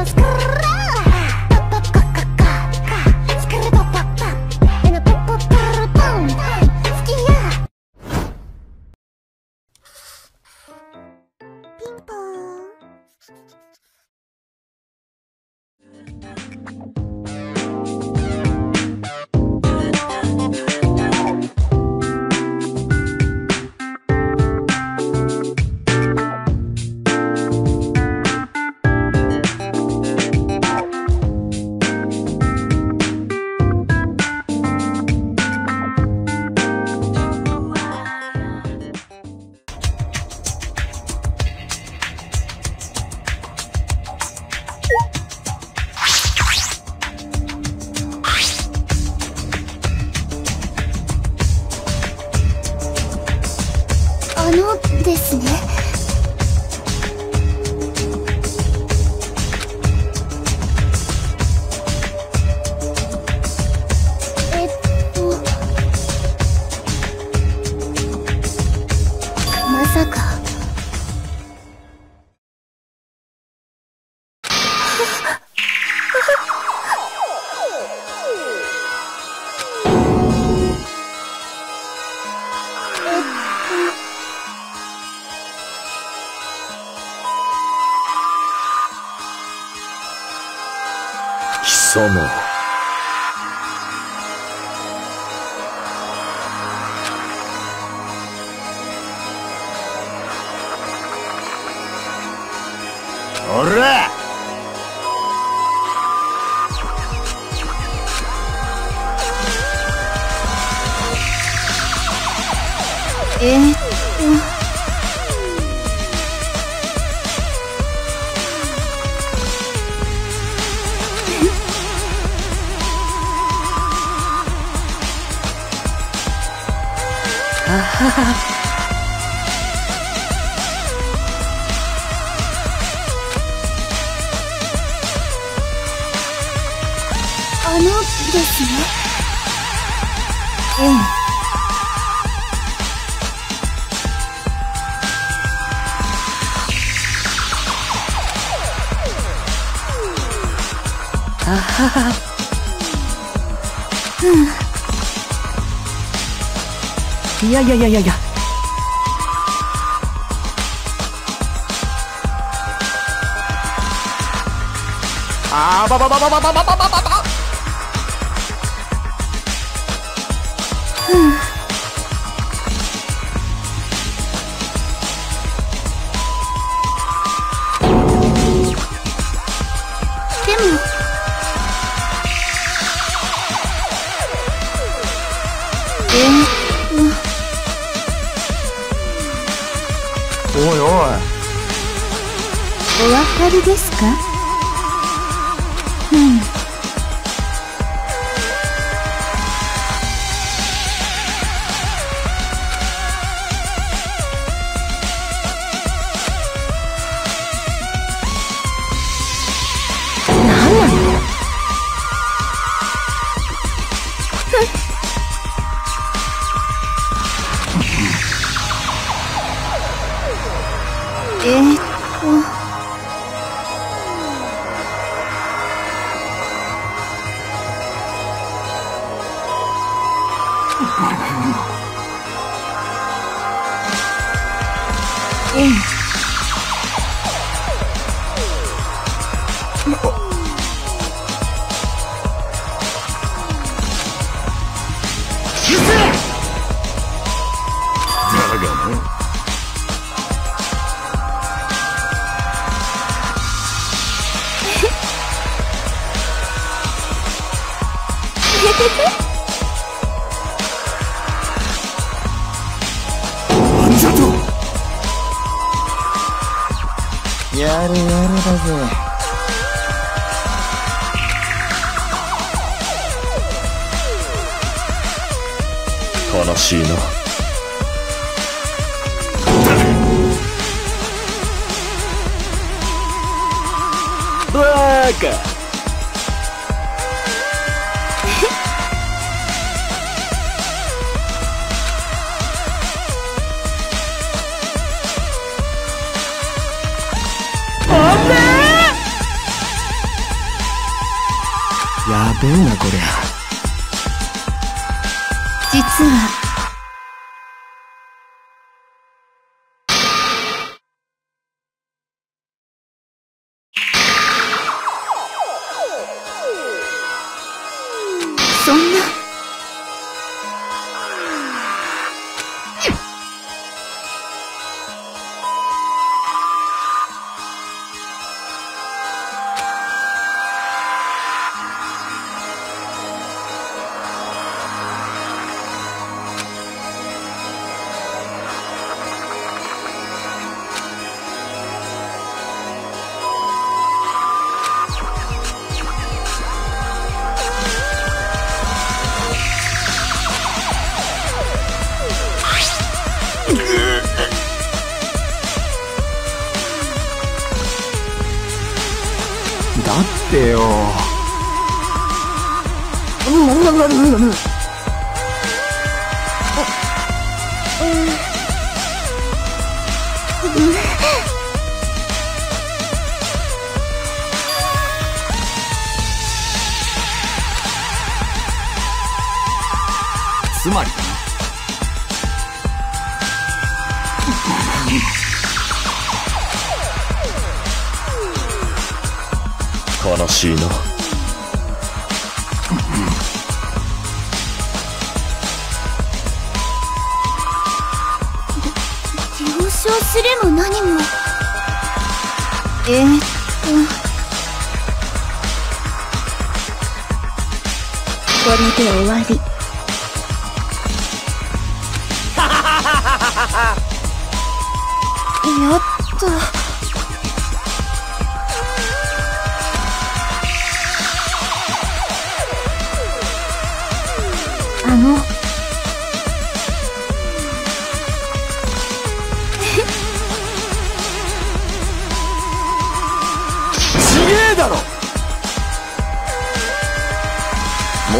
las caras. 呀呀呀呀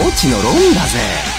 もちのロンだぜ。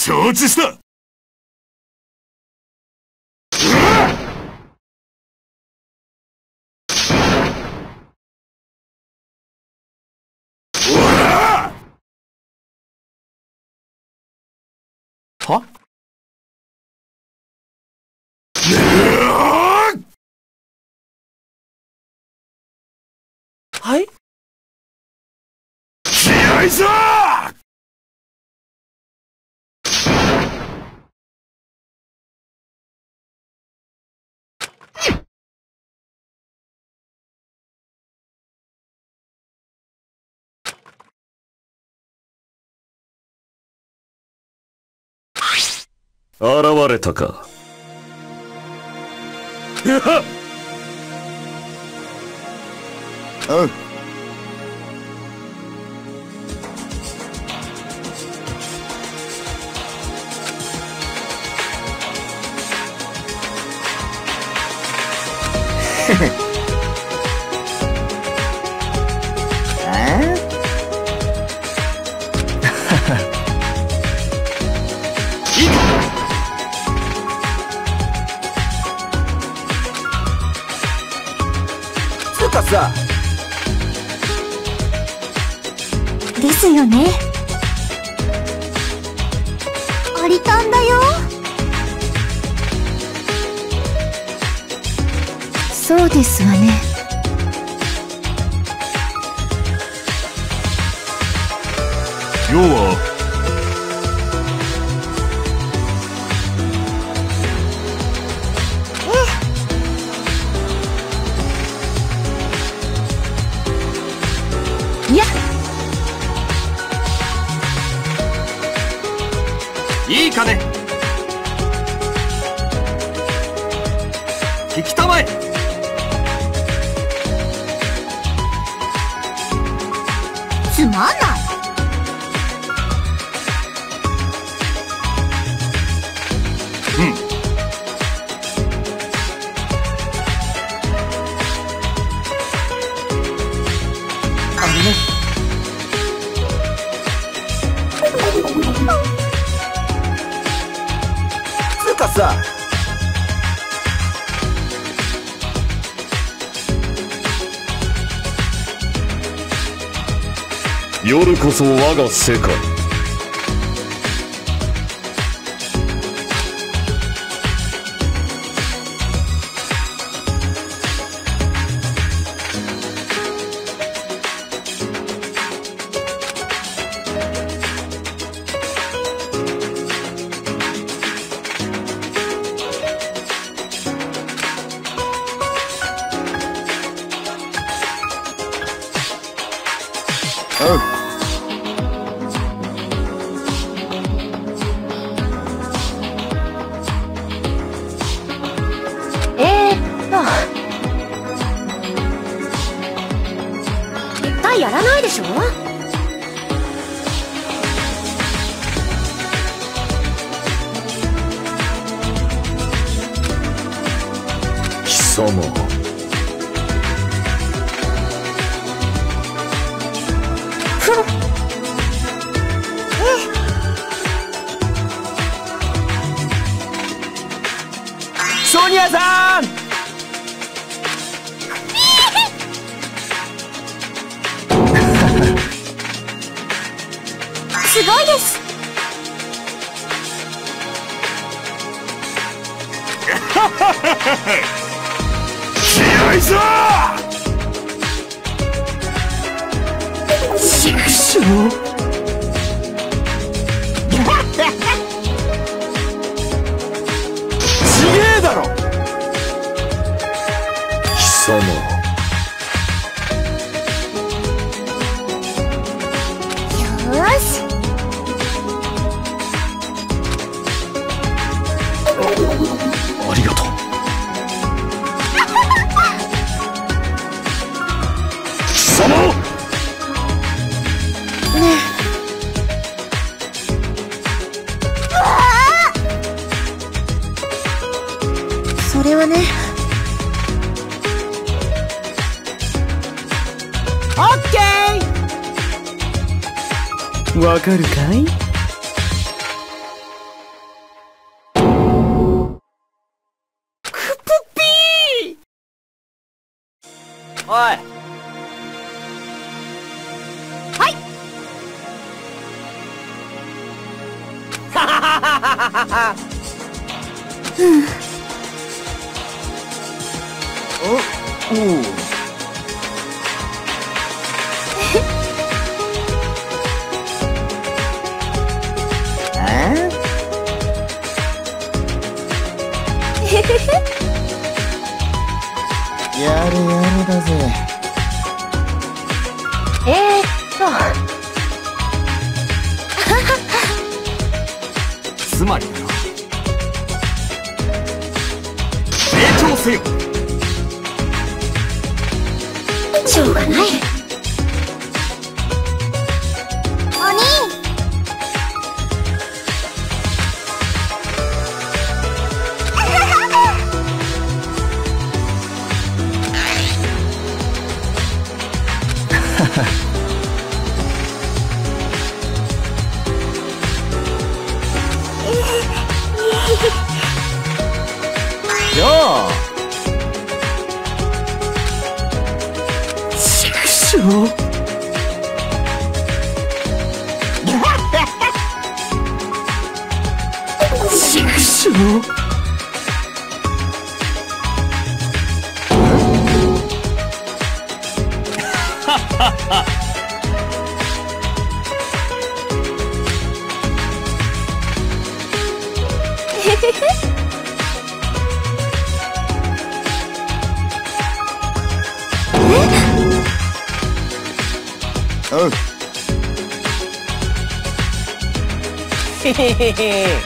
承知した。は？い？合現れたか。うん。ですよね。だよ。そうですわね。logo circle. おい。はい。嘿嘿。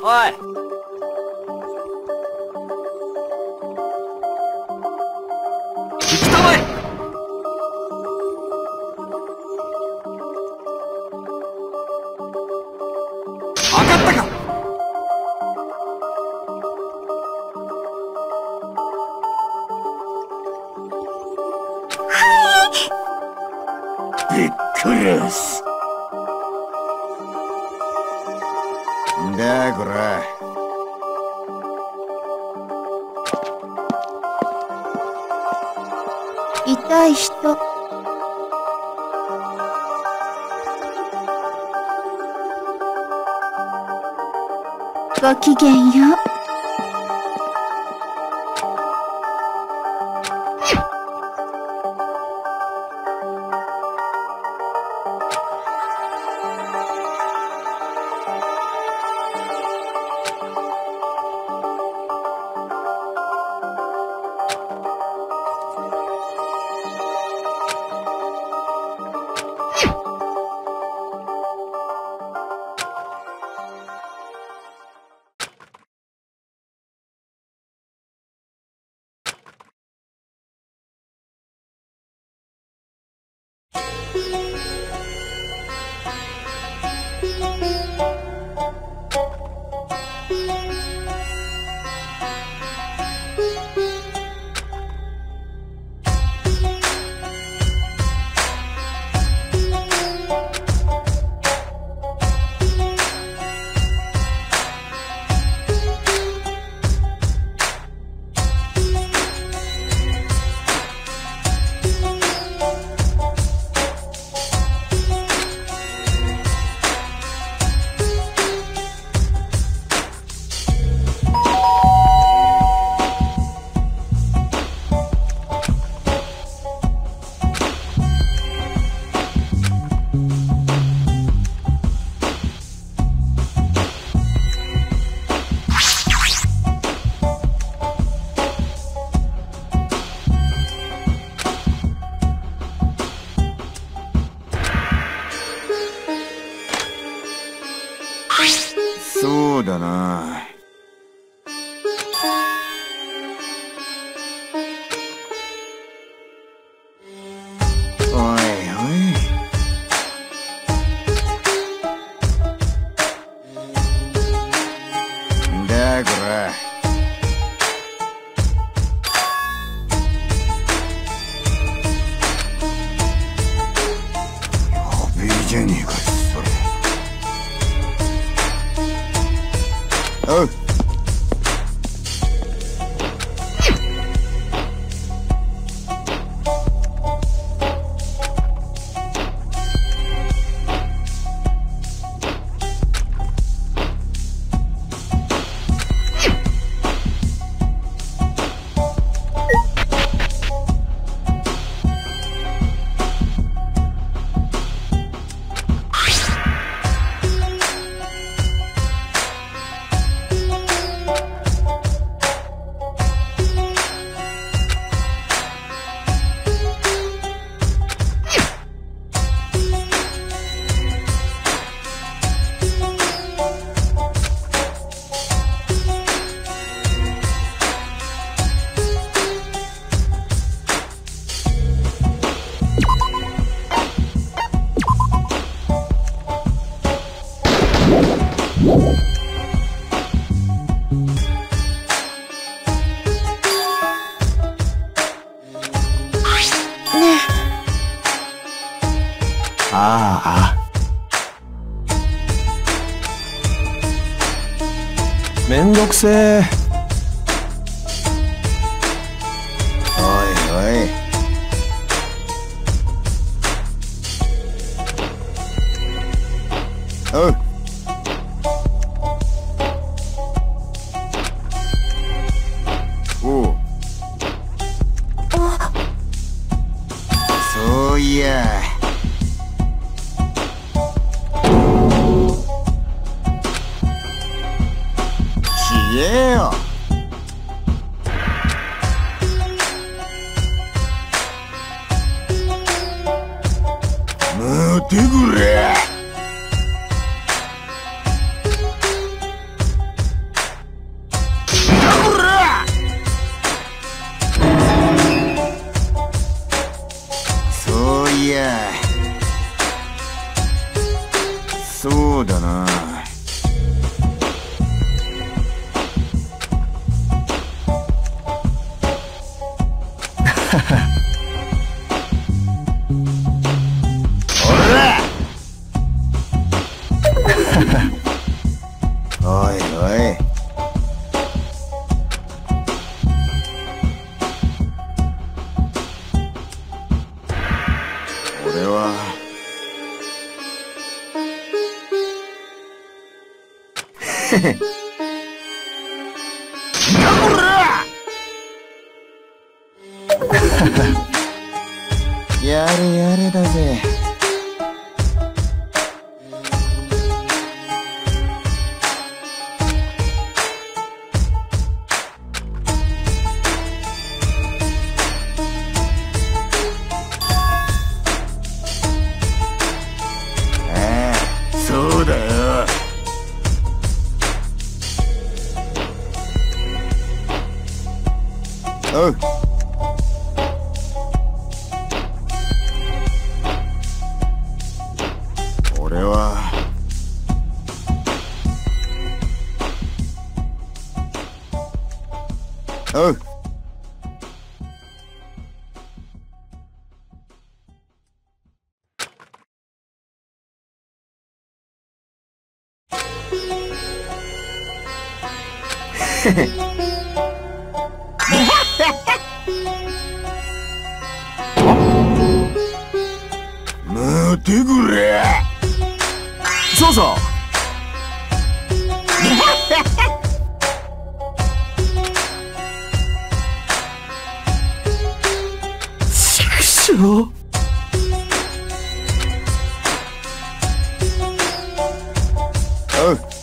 おごきげんよう。Succès お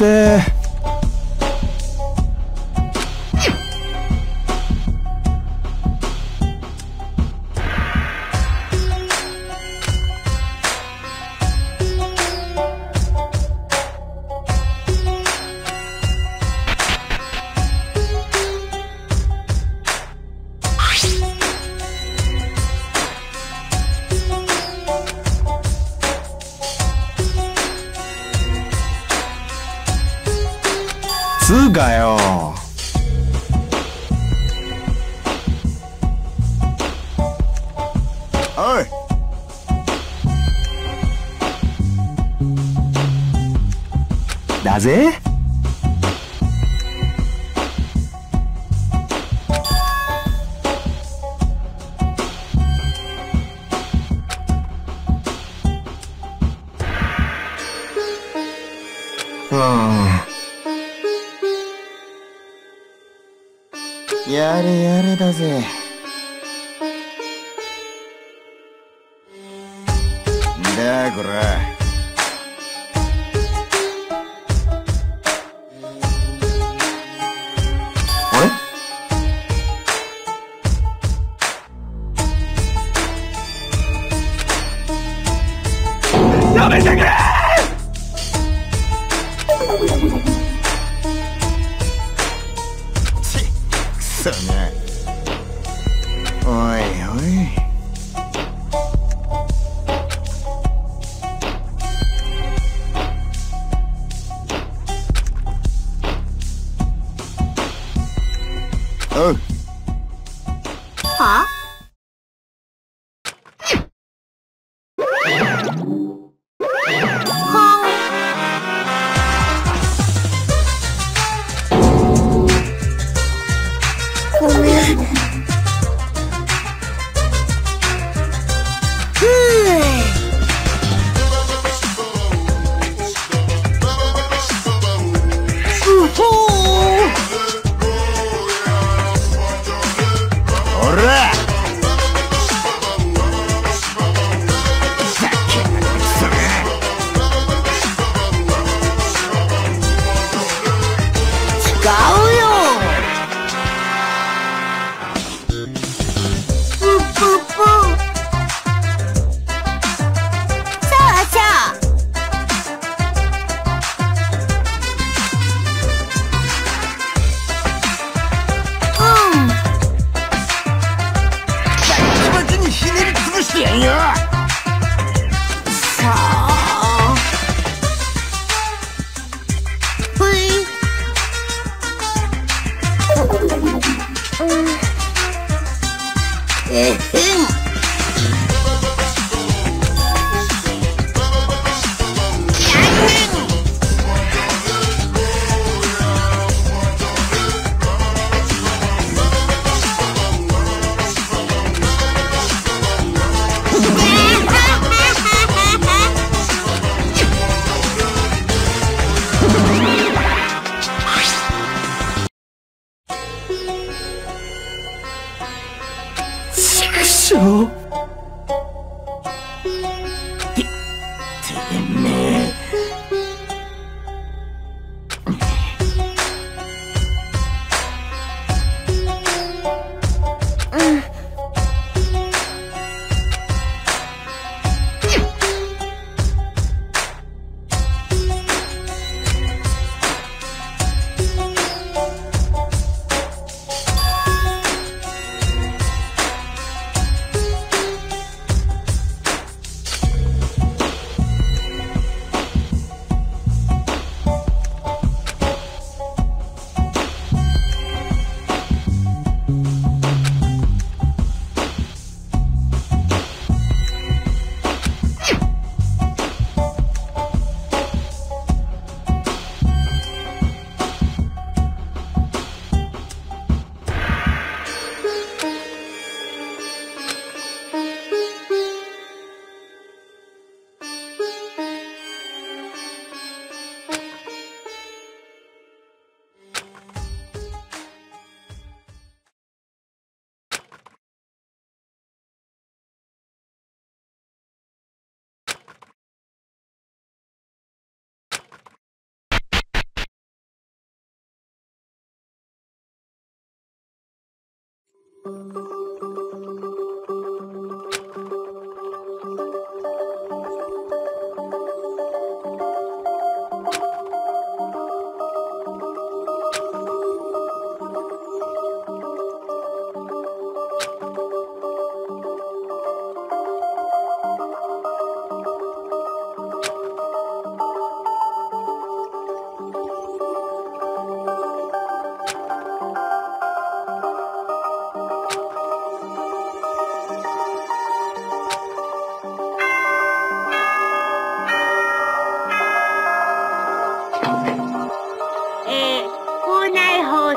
めん Yeah.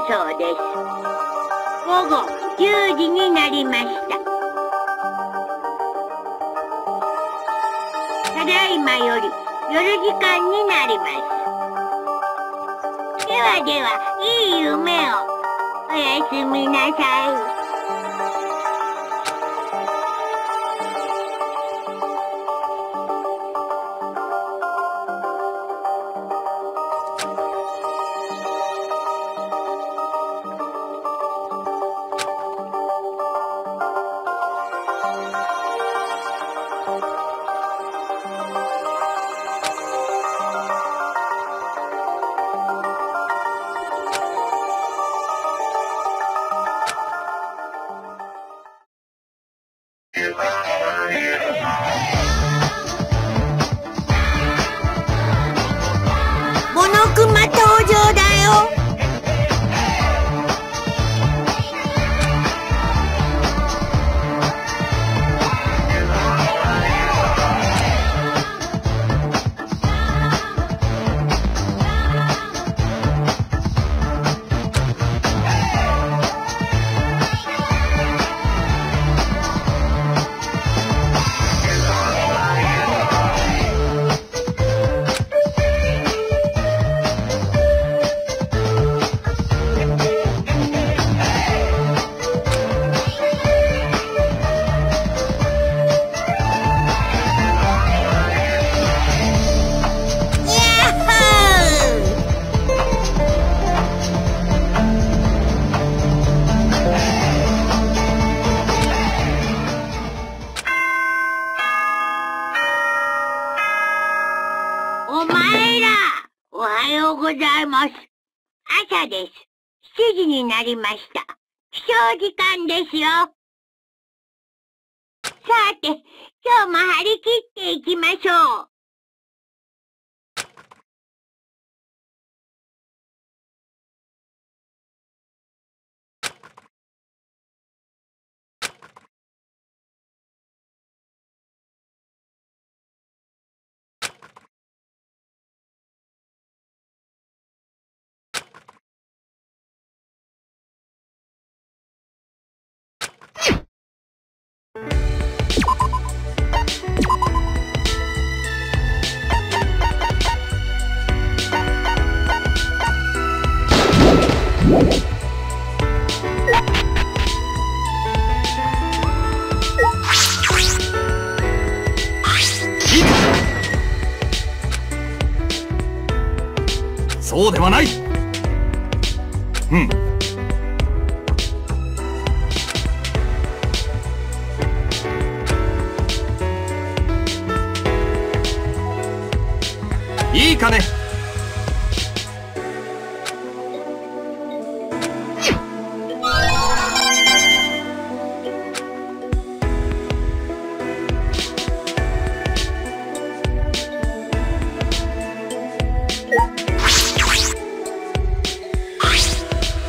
そうです。午後10時になりました。ただいまより夜時間になります。ではでは、いい夢を。おやすみなさい。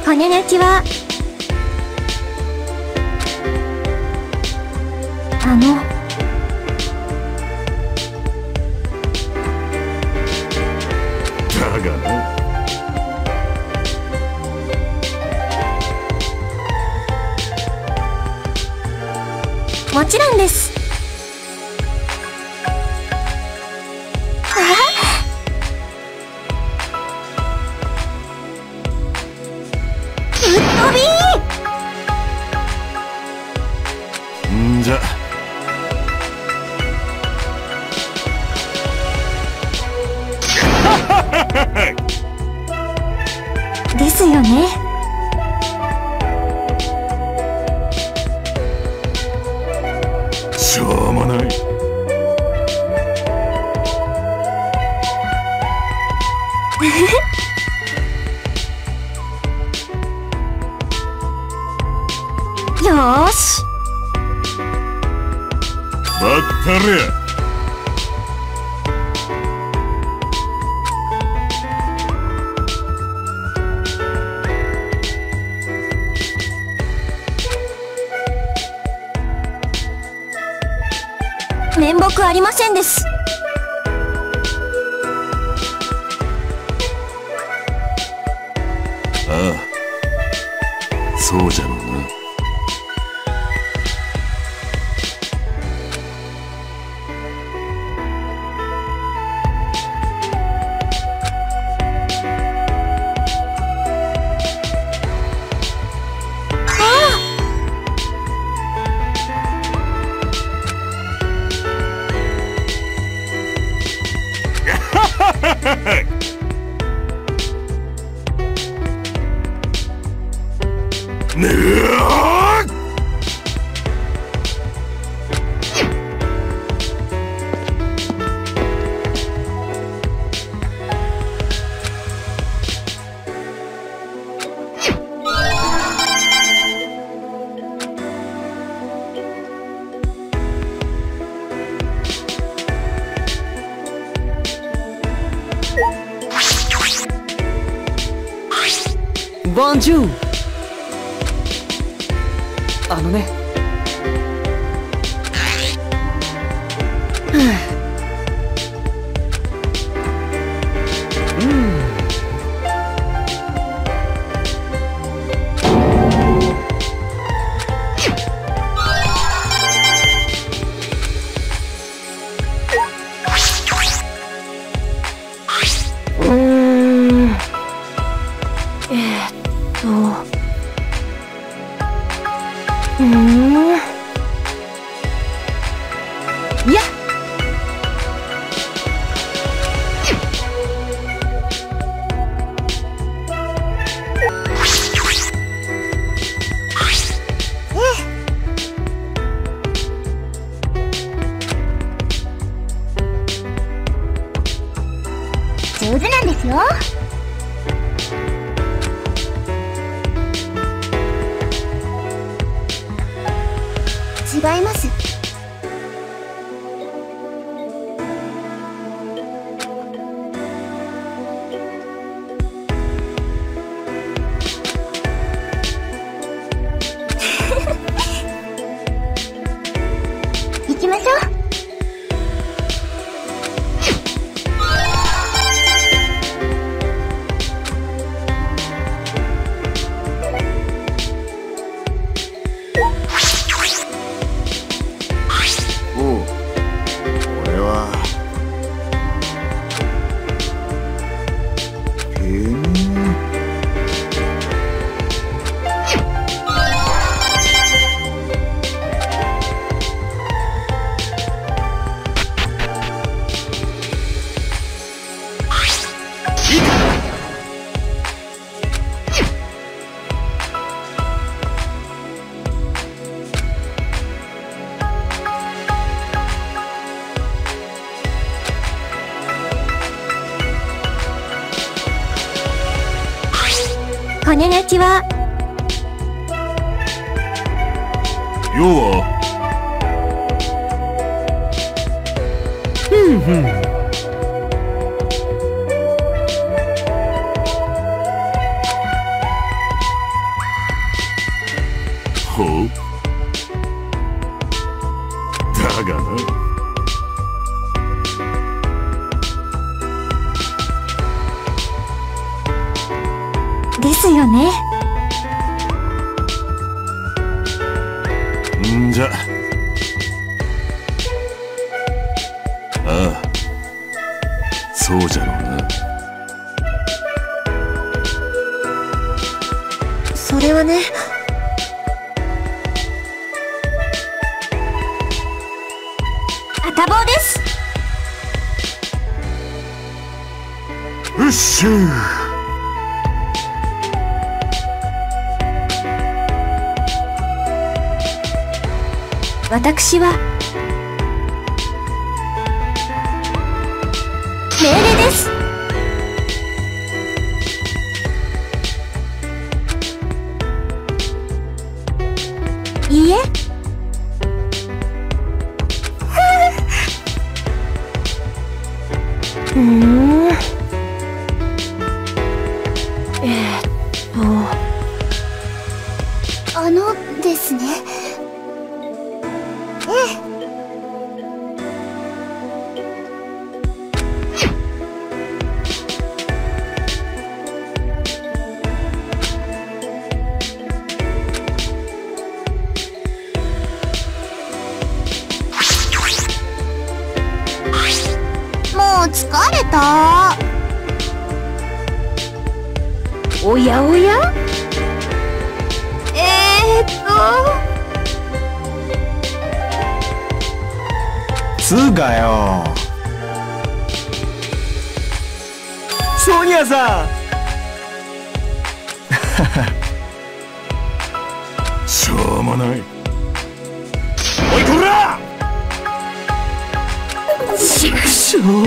こんにちは。あの、違います。ネラちは。畜生うん。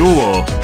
your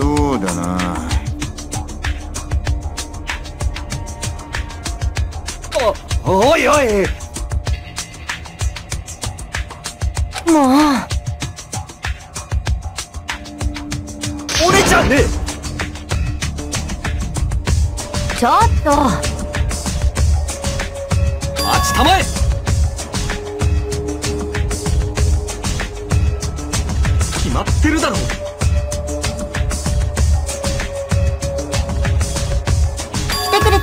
そうだな。おいおい。もう。俺じゃね。ちょっと。え待ちたまえ。決まってるだろ来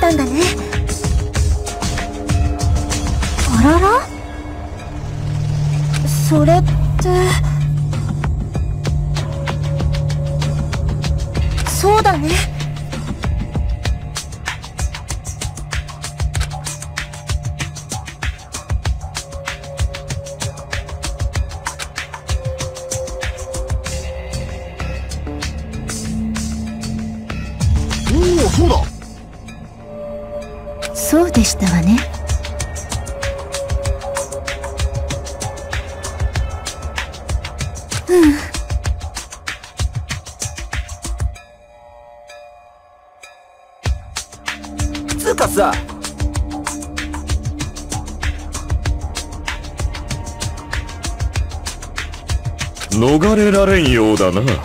たんだね。あらら？それって。そうだね。れ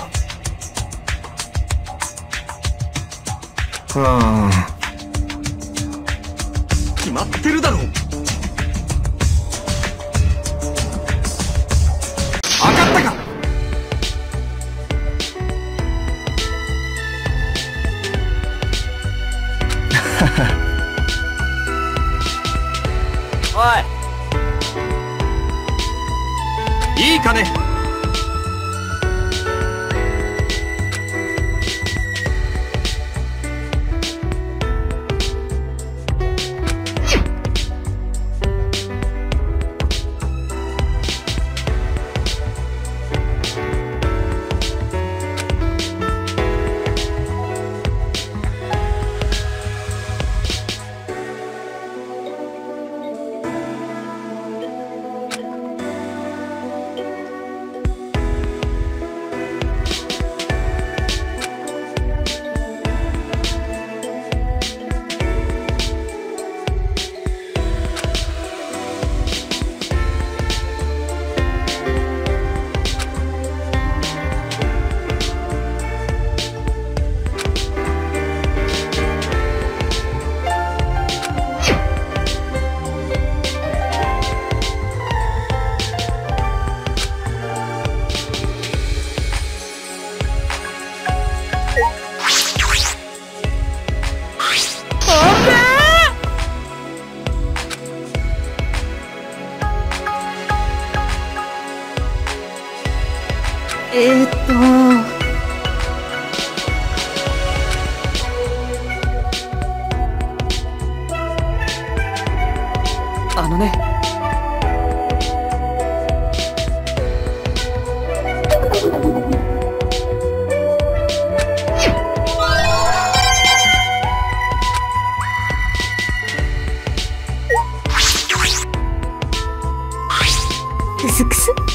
クスクス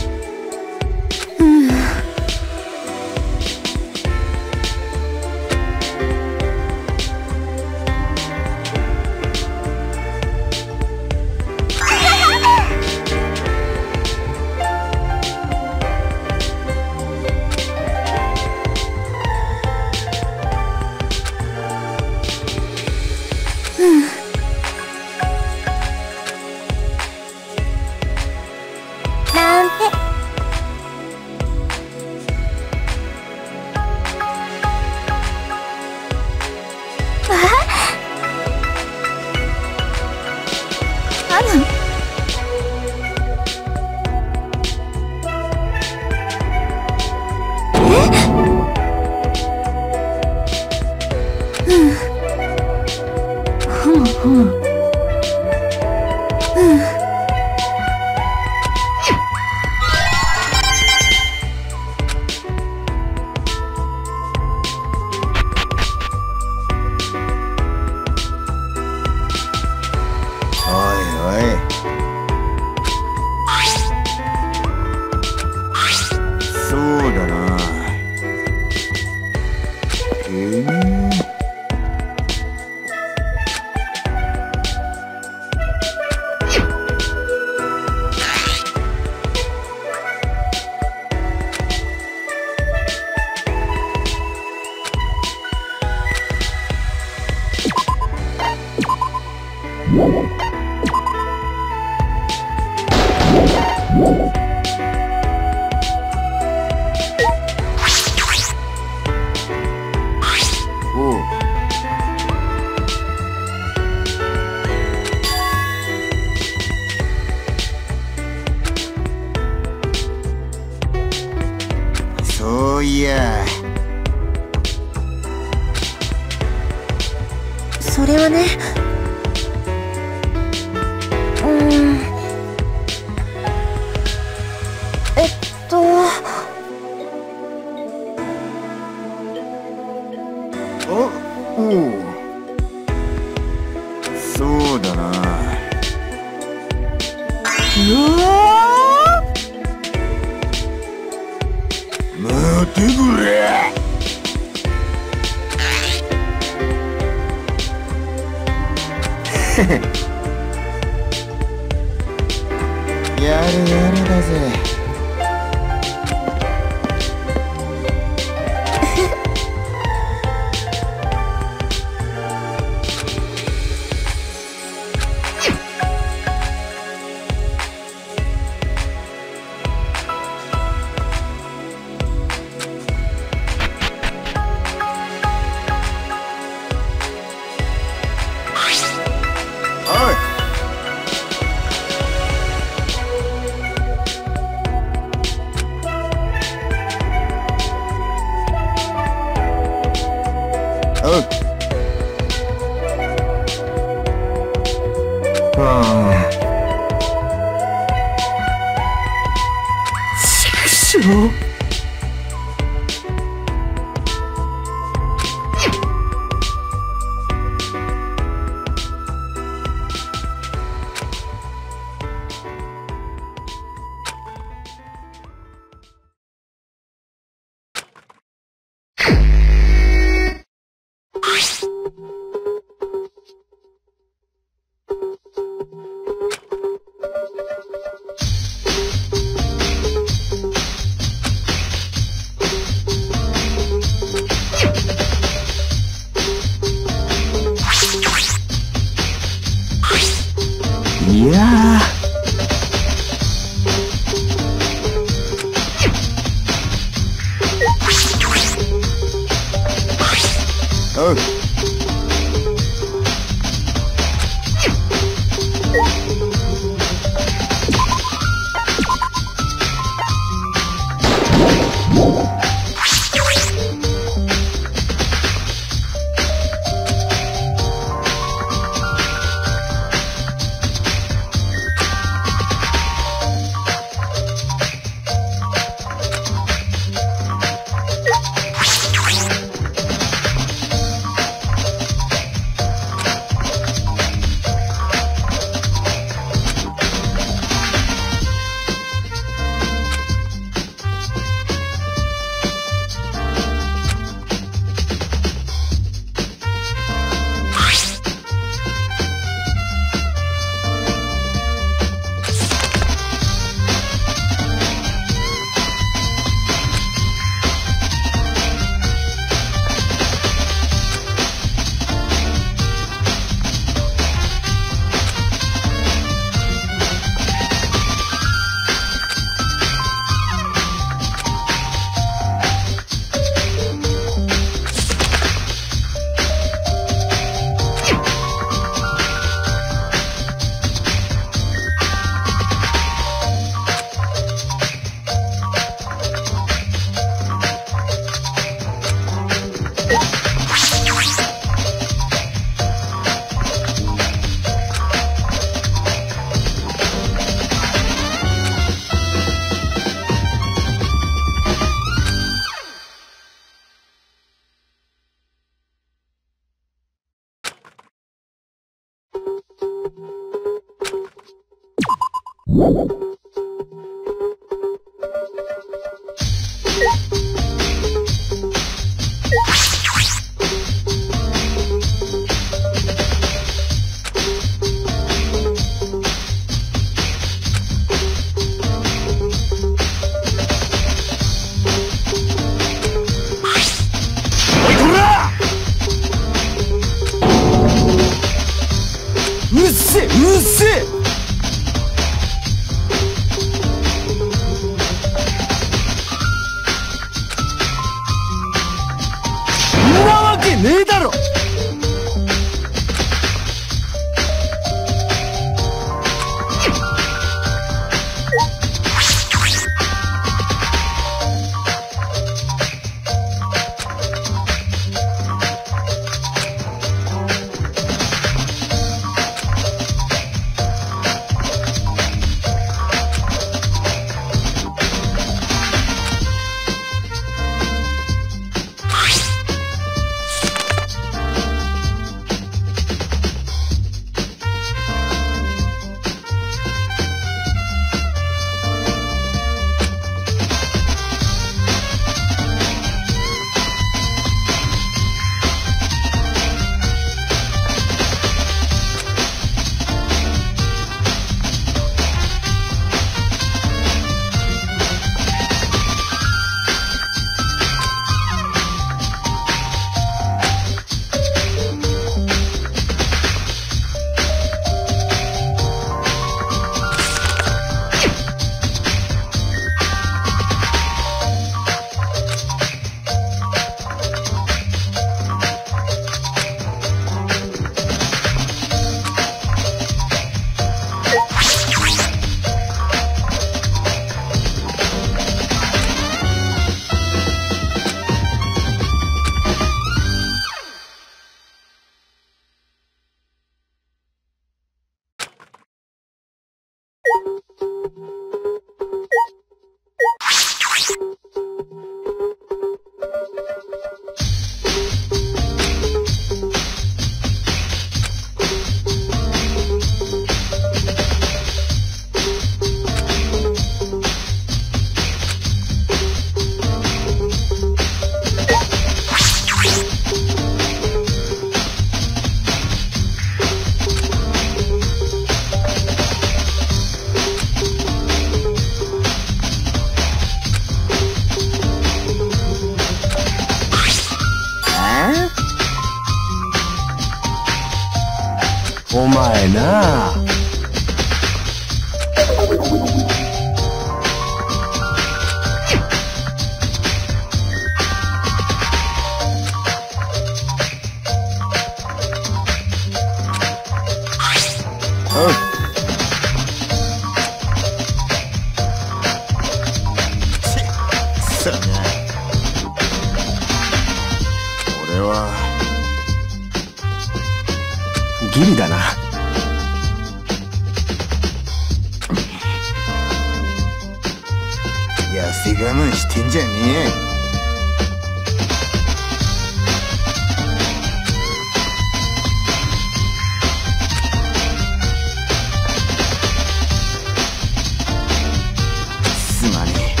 すまねえ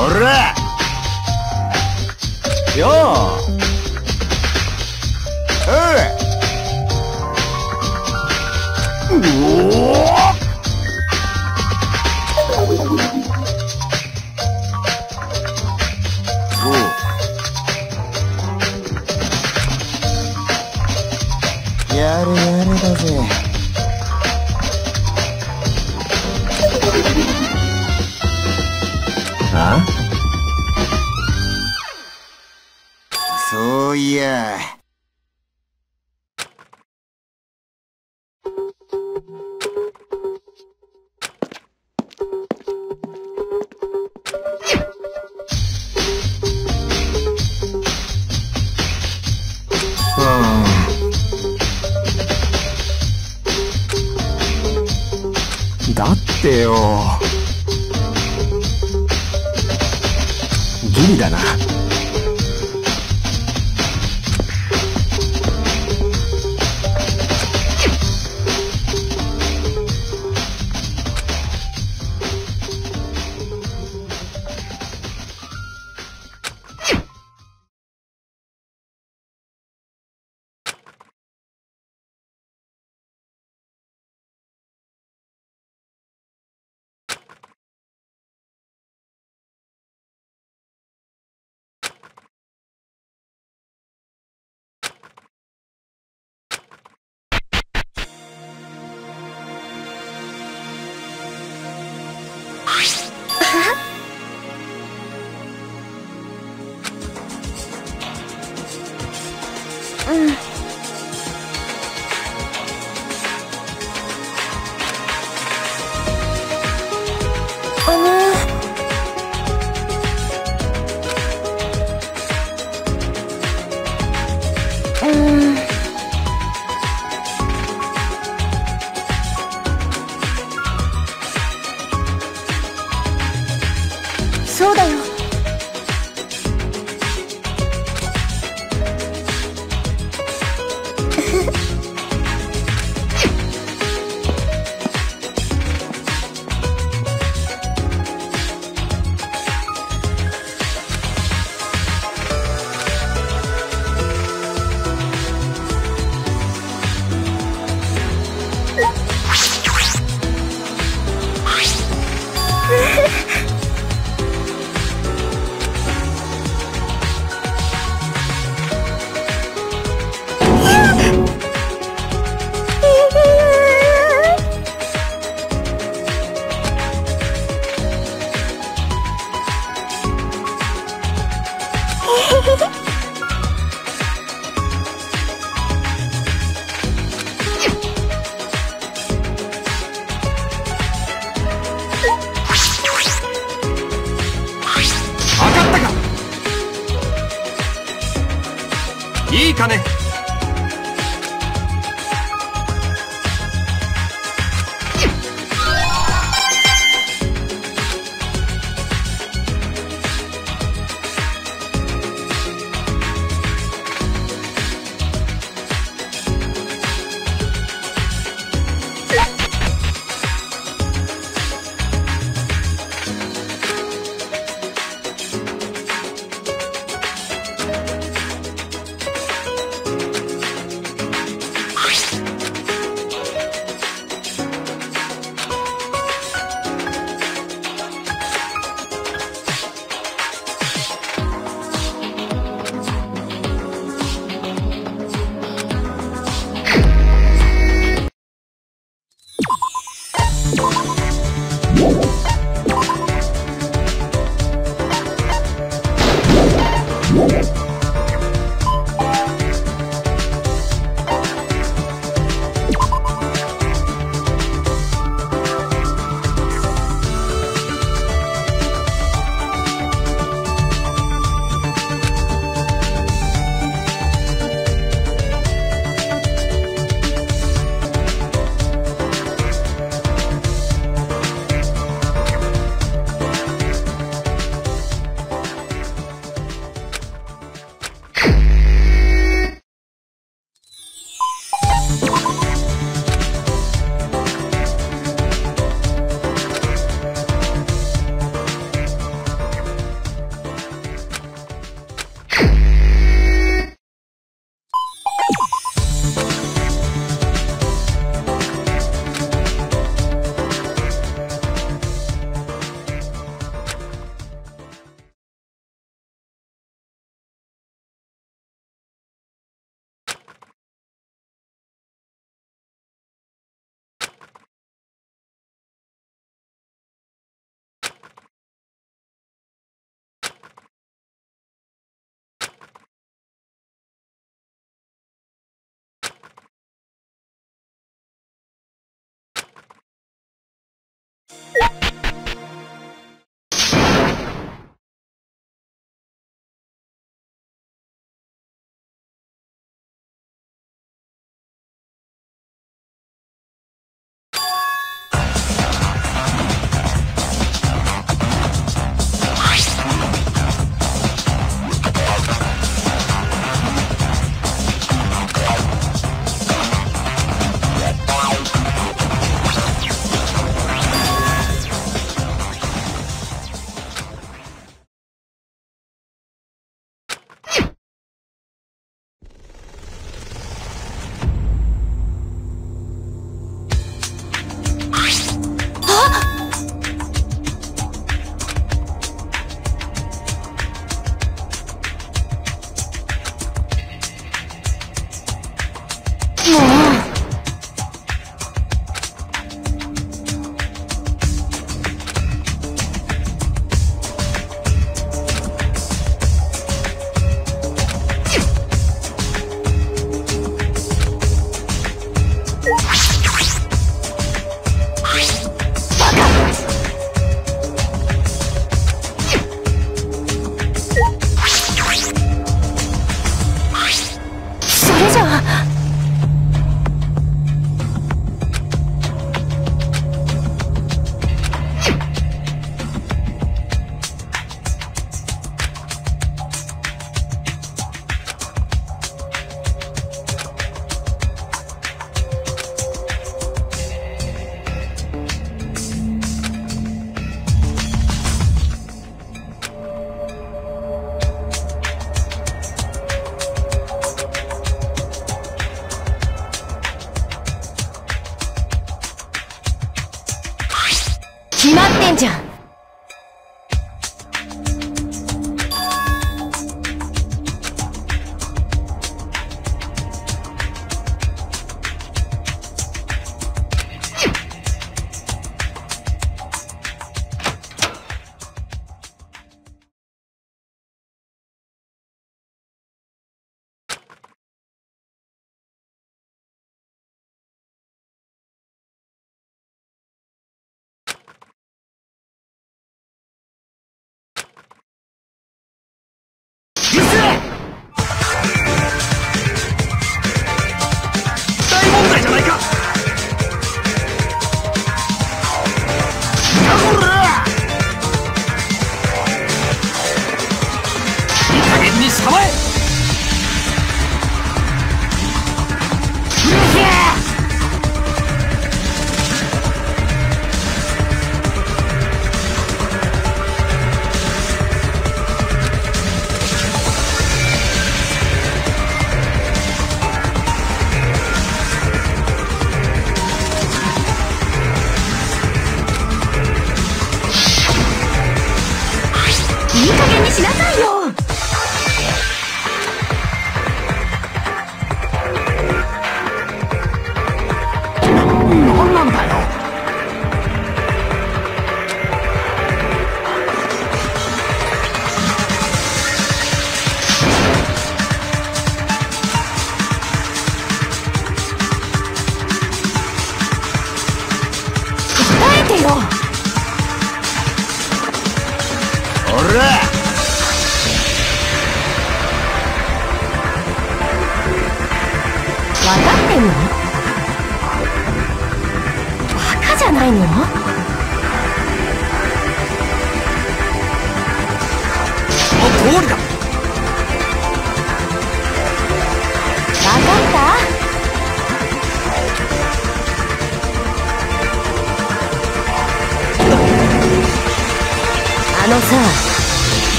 おら。よう。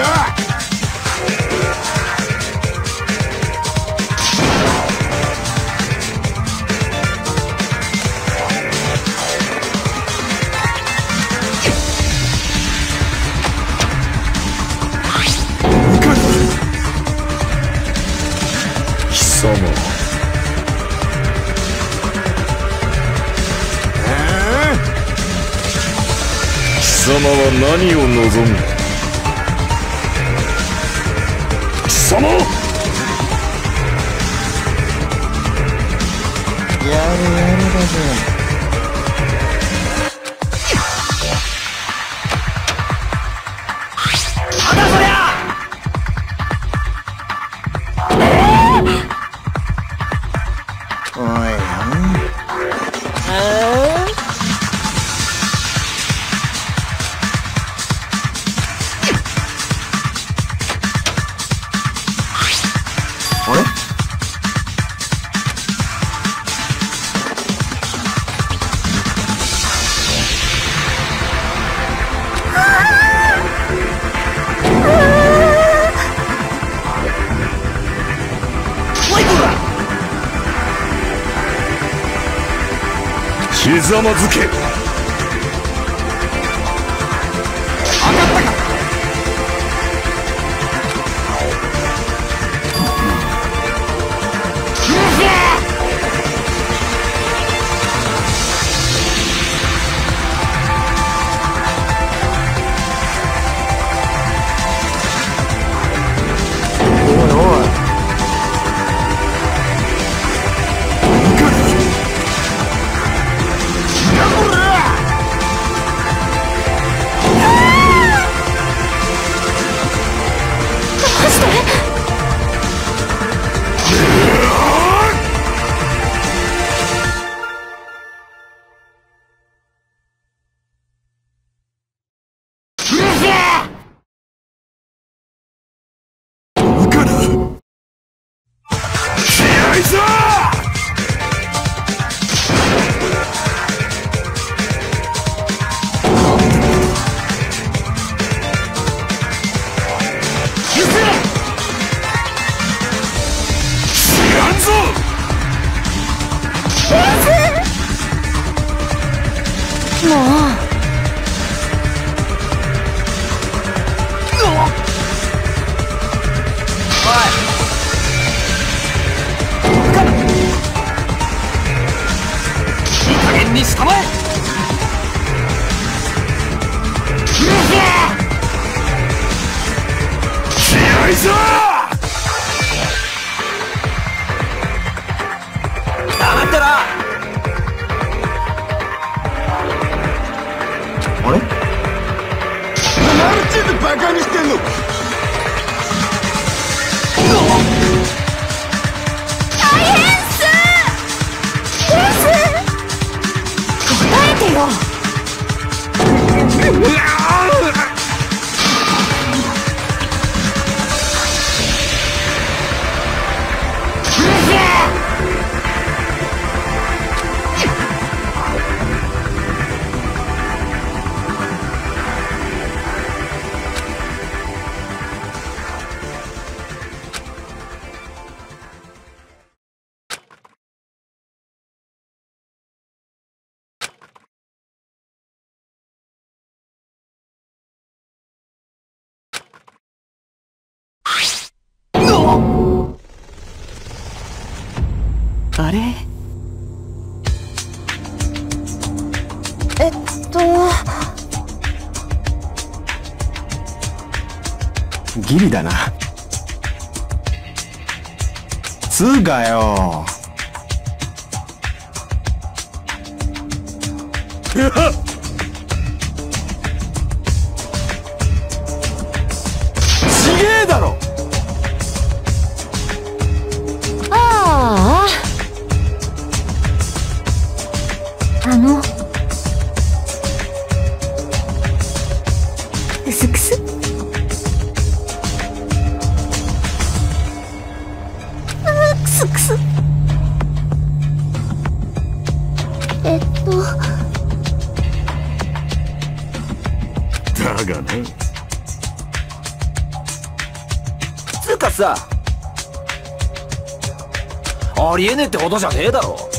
よ貴様。貴様は何を望む？様やるやるだぜ。Zone あれ？えっと。ギリだな。つうかよ。じゃねえだろ。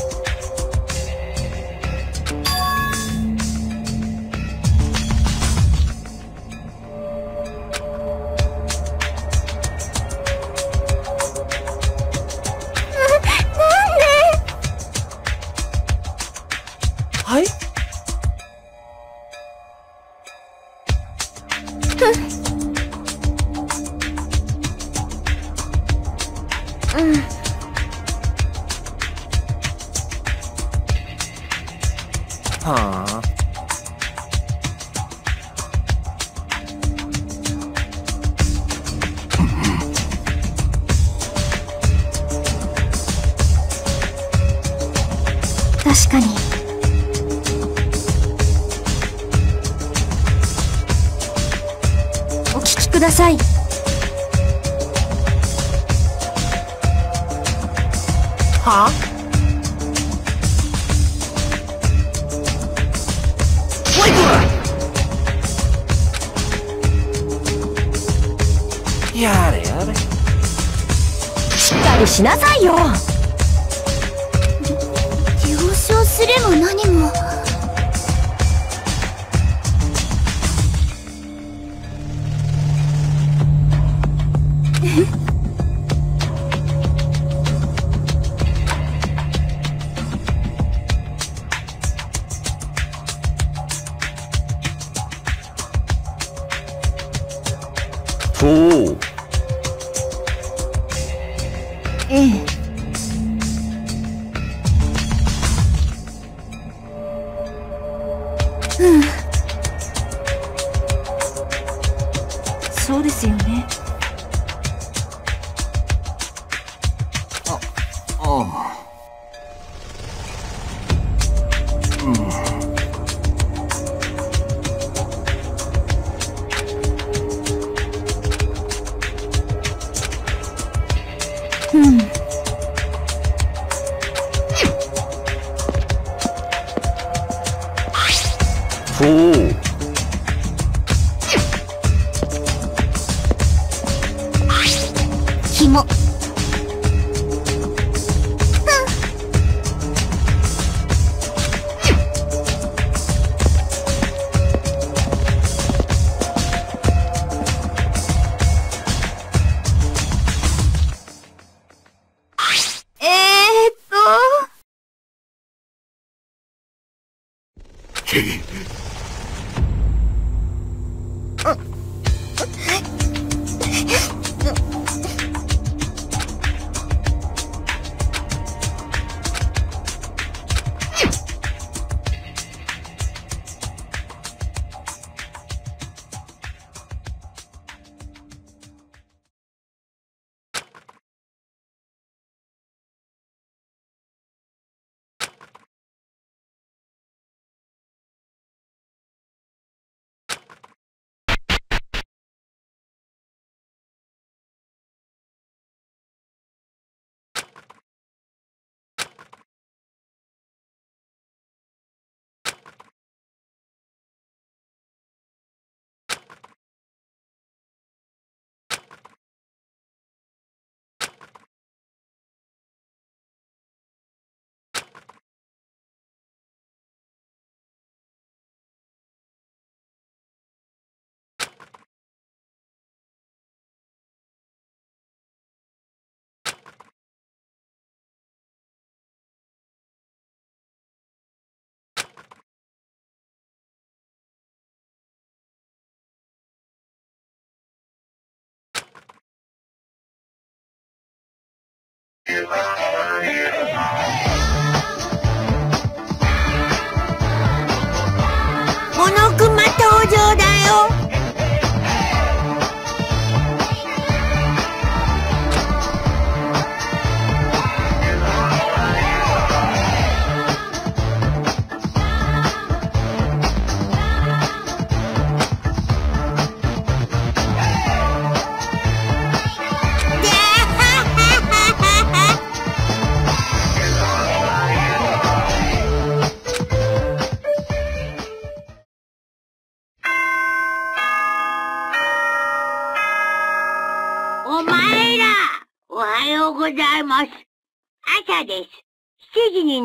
Thank.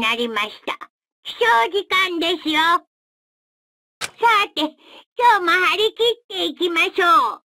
なりました。起床時間ですよ。さて、今日も張り切っていきましょう。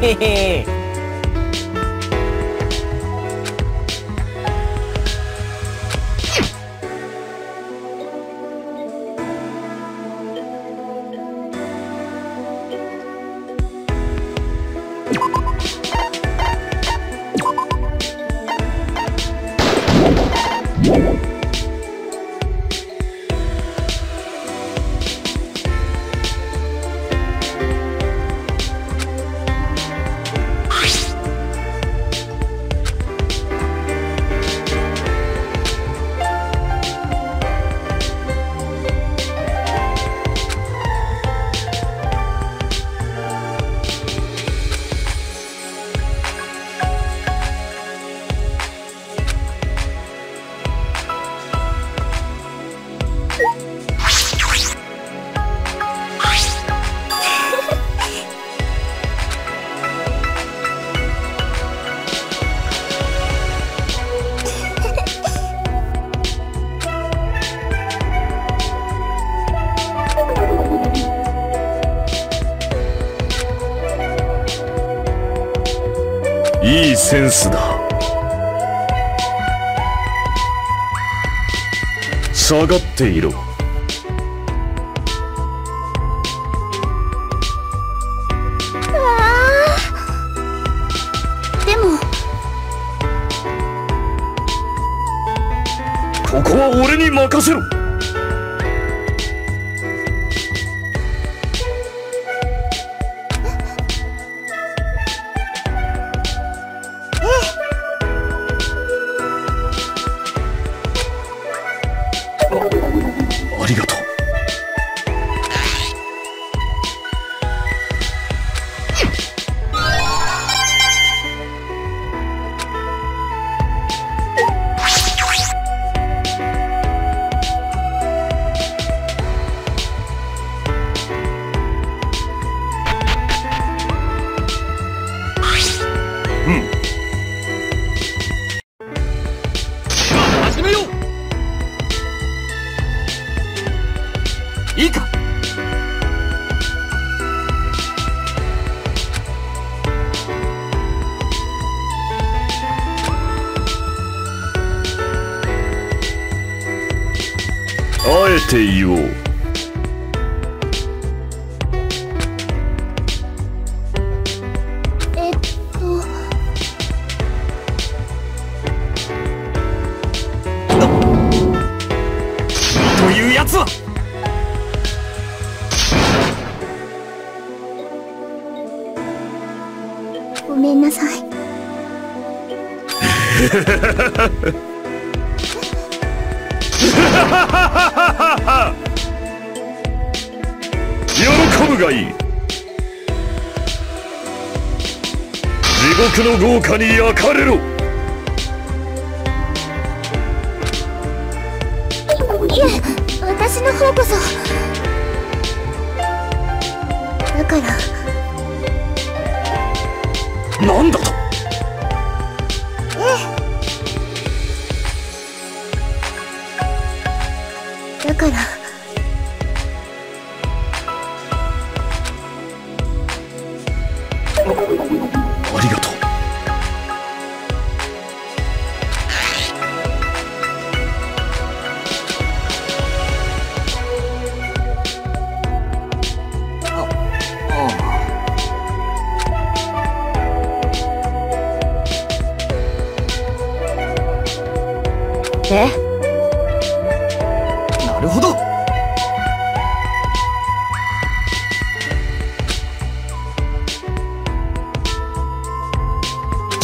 Hehehehe 下がっ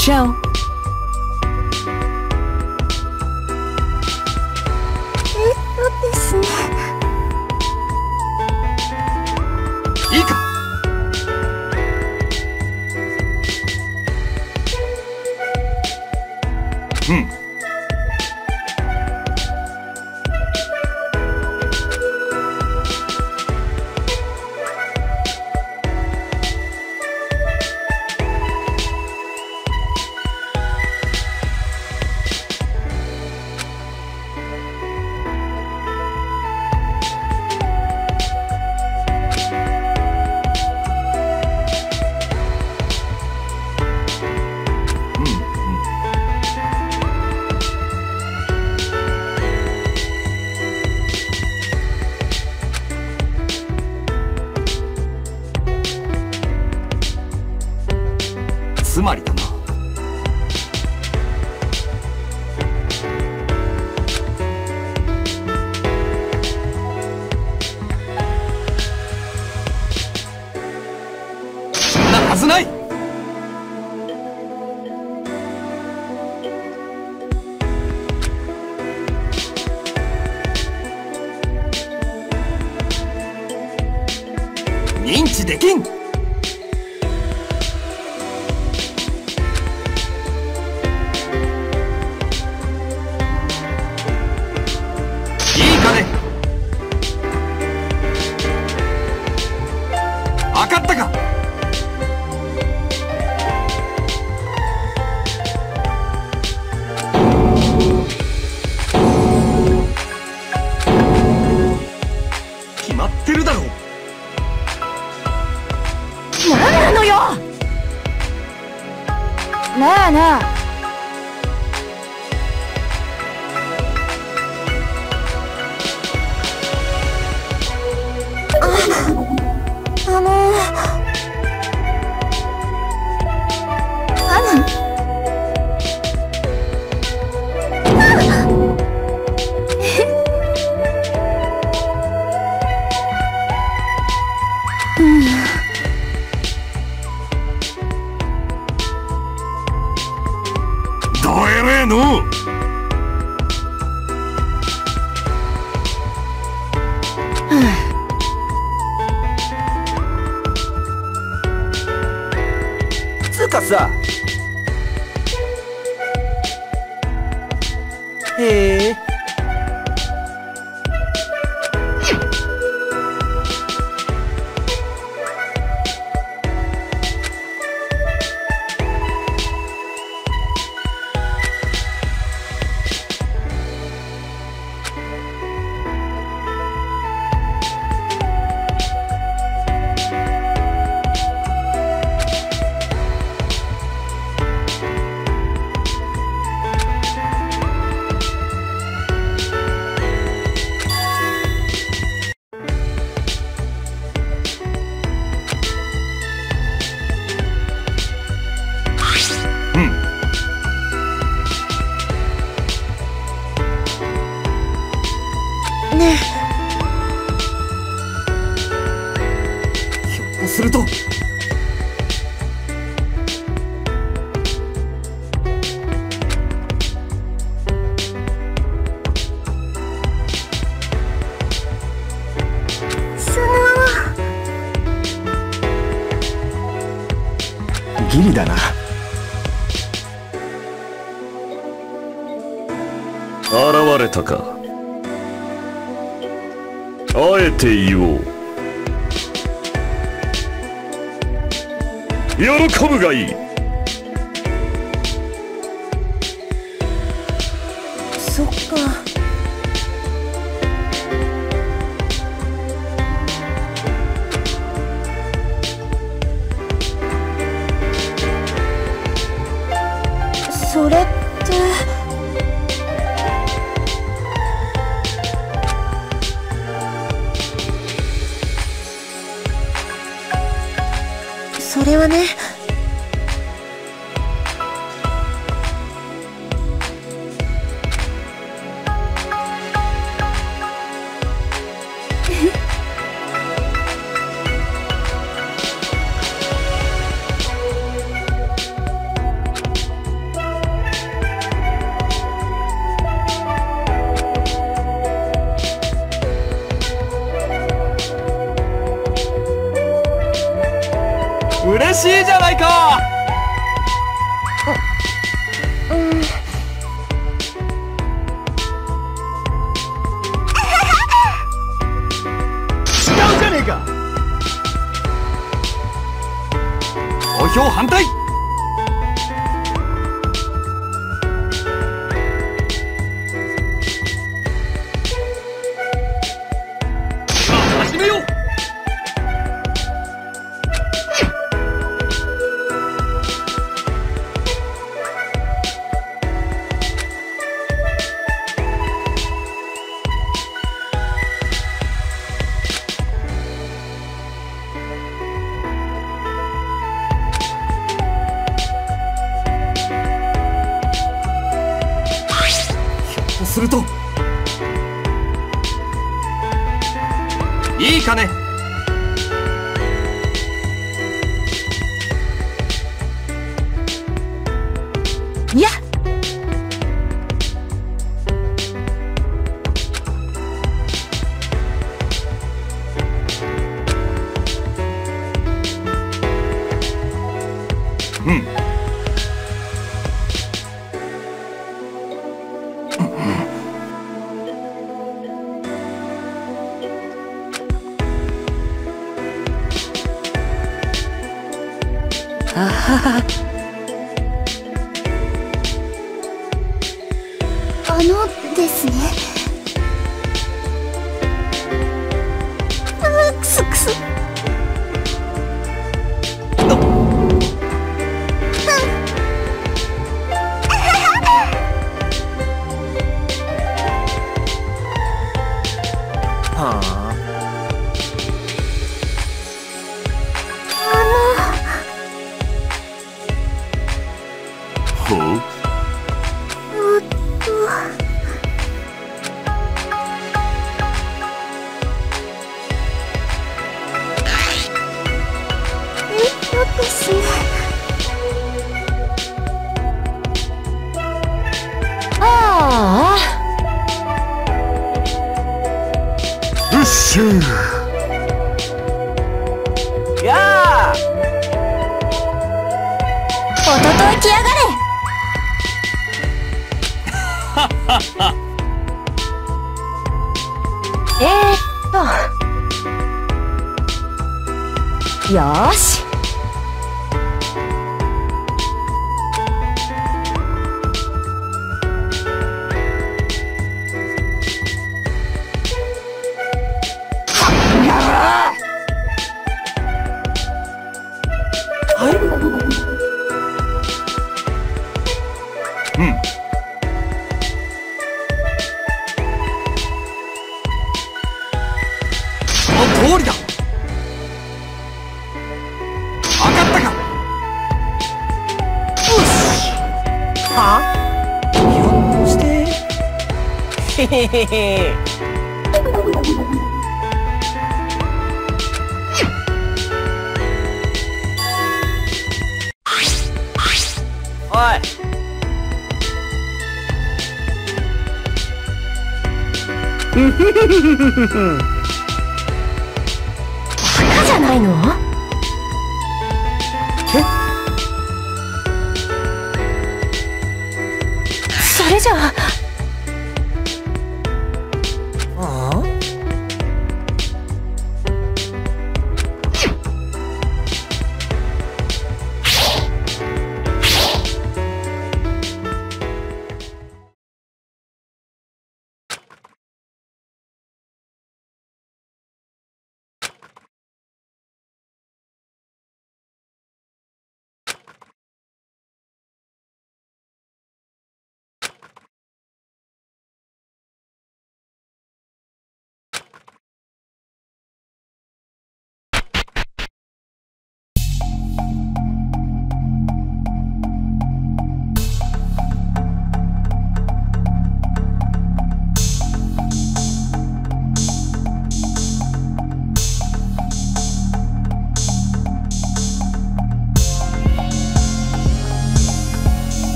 チね。ひょっとすると。ギリだな。現れたか。あえて言おう。喜ぶがいい。してへ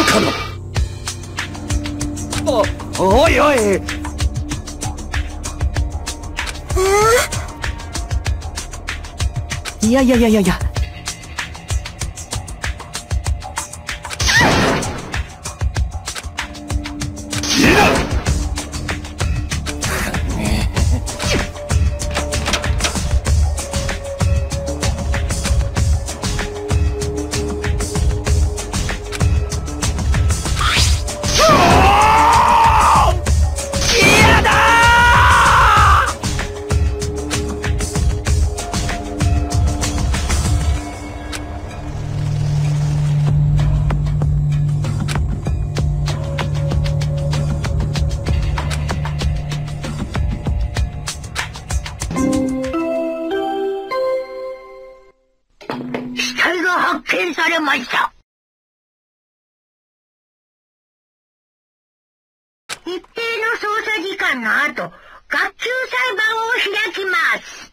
うかな？おおいおい。いやいやいやいやいや。一定の捜査時間の後、学級裁判を開きます。